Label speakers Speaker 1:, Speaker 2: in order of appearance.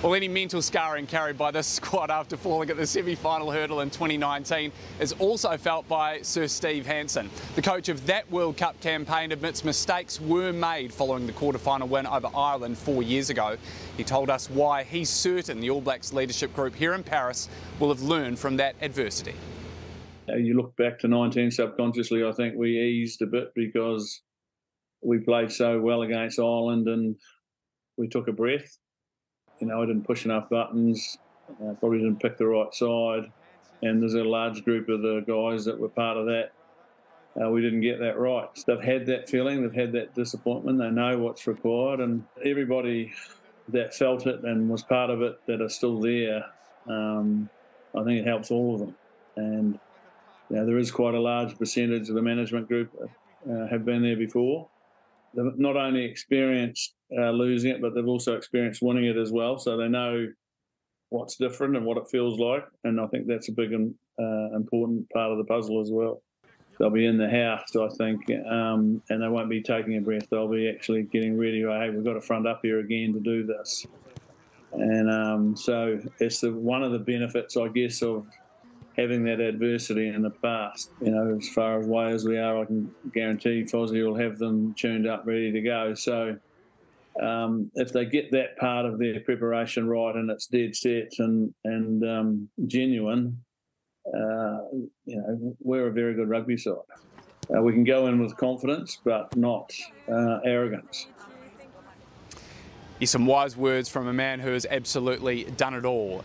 Speaker 1: Well, any mental scarring carried by this squad after falling at the semi final hurdle in 2019 is also felt by Sir Steve Hansen. The coach of that World Cup campaign admits mistakes were made following the quarter final win over Ireland four years ago. He told us why he's certain the All Blacks leadership group here in Paris will have learned from that adversity.
Speaker 2: You look back to 19 subconsciously, I think we eased a bit because we played so well against Ireland and we took a breath you know, I didn't push enough buttons, uh, probably didn't pick the right side, and there's a large group of the guys that were part of that. Uh, we didn't get that right. They've had that feeling, they've had that disappointment, they know what's required, and everybody that felt it and was part of it that are still there, um, I think it helps all of them. And you know, there is quite a large percentage of the management group uh, have been there before. They've not only experienced uh, losing it, but they've also experienced winning it as well. So they know what's different and what it feels like. And I think that's a big and uh, important part of the puzzle as well. They'll be in the house, I think, um, and they won't be taking a breath. They'll be actually getting ready. Hey, we've got to front up here again to do this. And um, so it's the, one of the benefits, I guess, of having that adversity in the past. You know, as far away as we are, I can guarantee Fozzie will have them tuned up, ready to go. So um, if they get that part of their preparation right and it's dead set and and um, genuine, uh, you know, we're a very good rugby side. Uh, we can go in with confidence, but not uh, arrogance.
Speaker 1: Here's some wise words from a man who has absolutely done it all